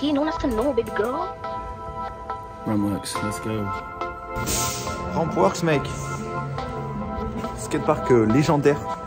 keen on us to know, baby girl? Runworks, let's go. Rampworks, mec. Skatepark euh, légendaire.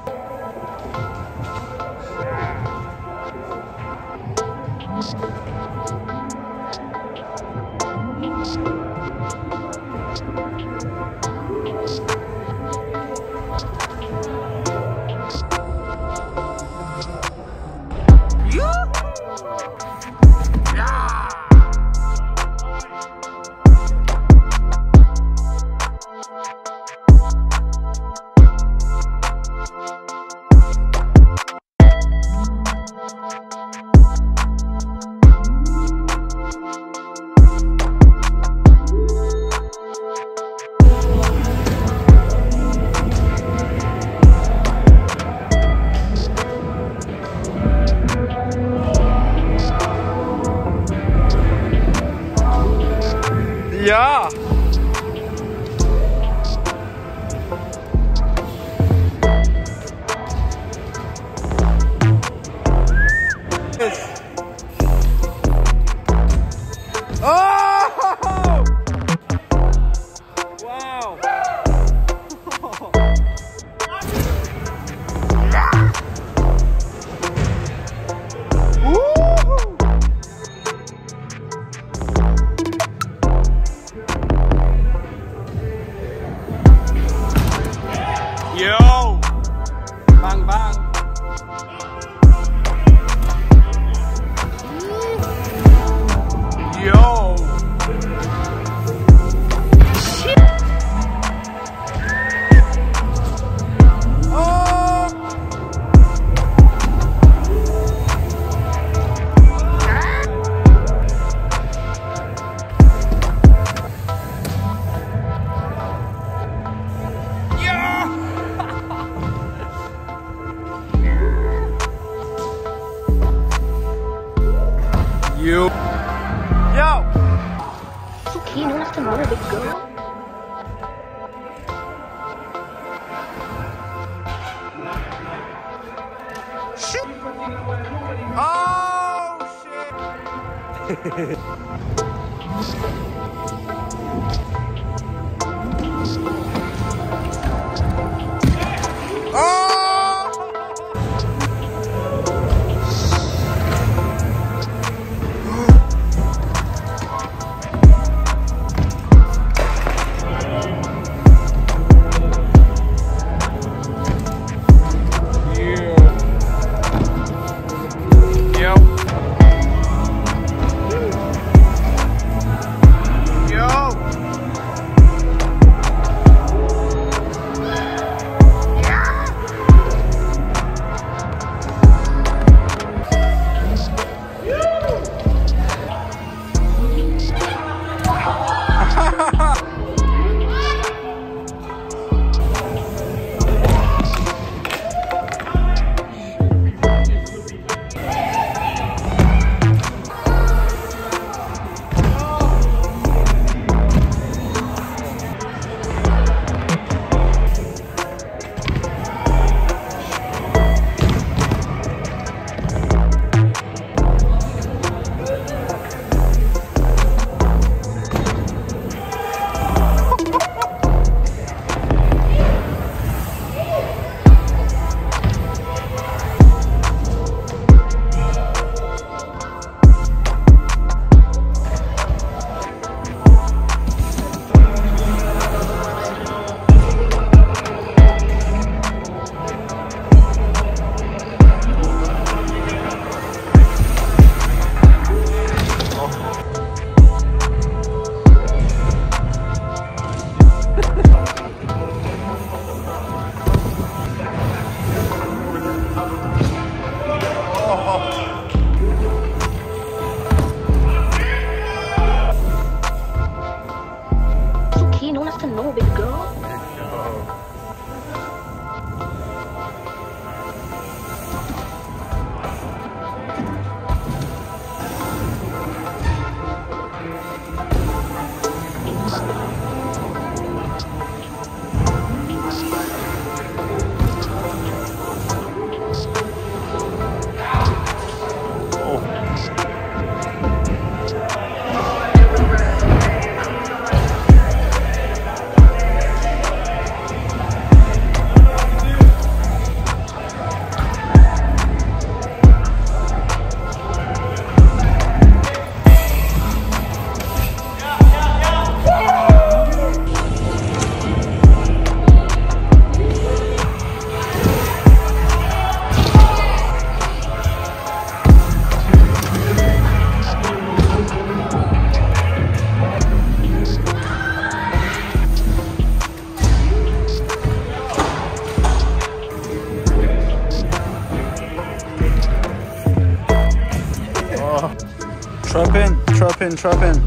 In,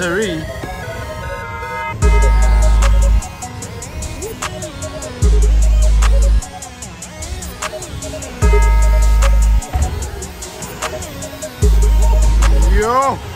Sirree. Yo.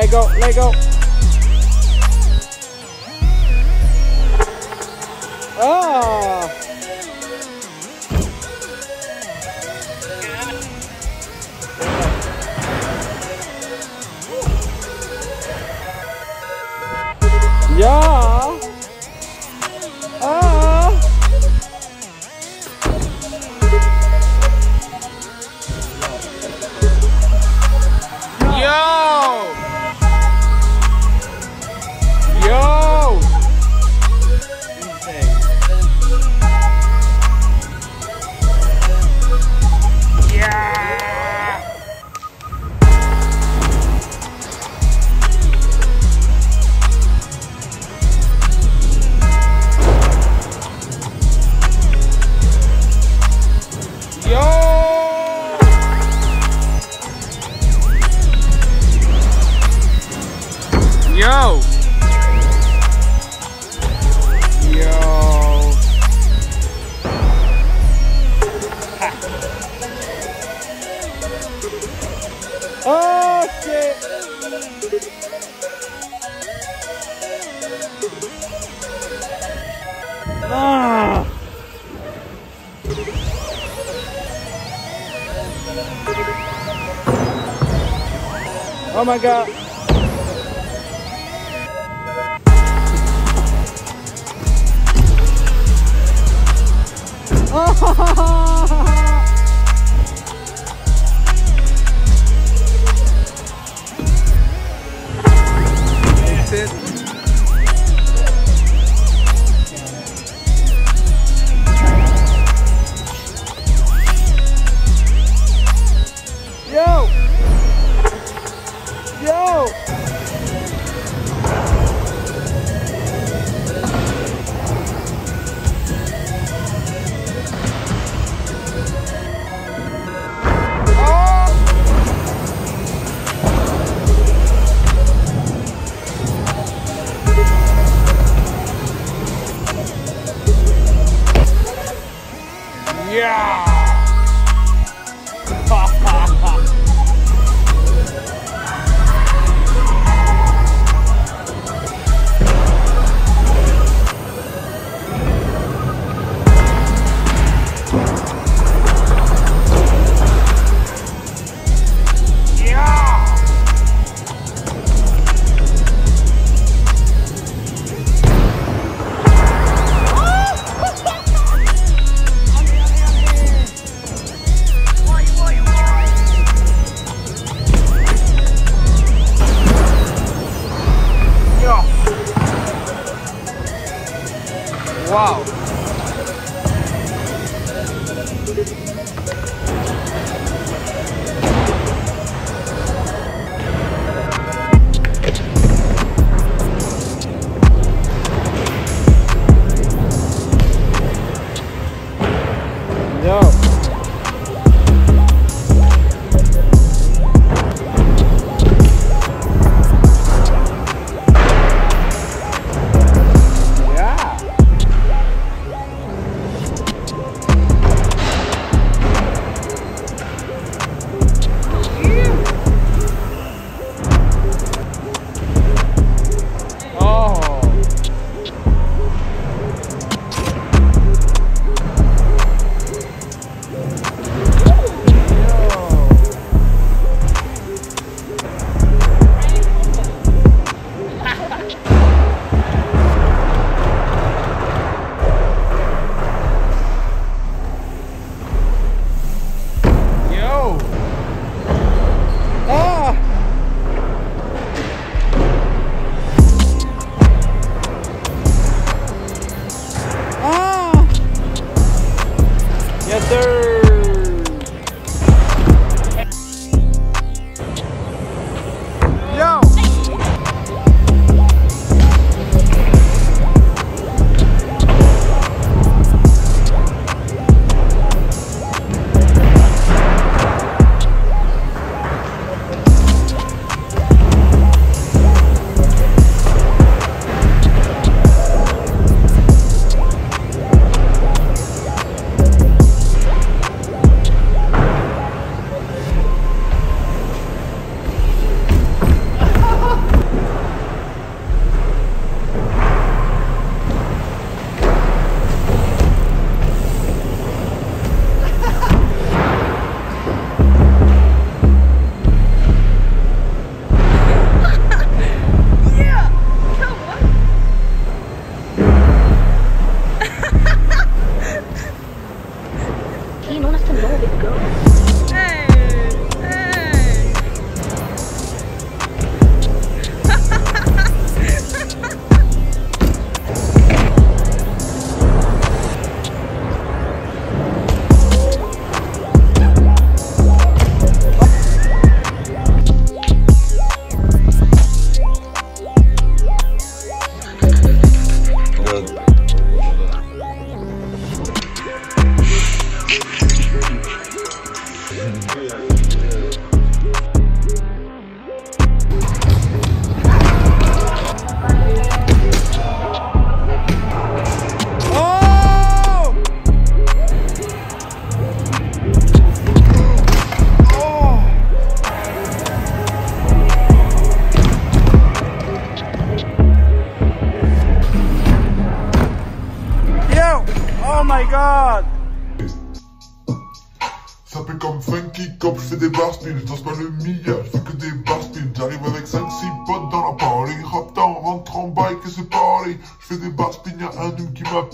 Let go, let go. Oh! Ah. Oh my god. Oh!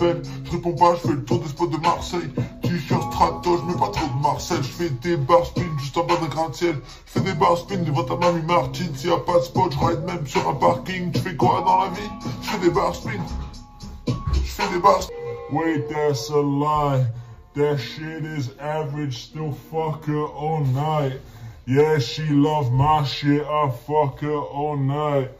un homme qui m'appelle, je fais le tour des spots de Marseille. T-shirt strato, je mets pas trop de Marseille, je fais des bar spins juste en bas d'un grand ciel. Je fais des bar spins devant ta mamie Martine, s'il y a pas de spot, je ride même sur un parking. Tu fais quoi dans la vie? Je fais des bar spins. Je fais des bar spins. Wait, that's a lie. That shit is average, still fuck her all night. Yeah, she love my shit, I fuck her all night.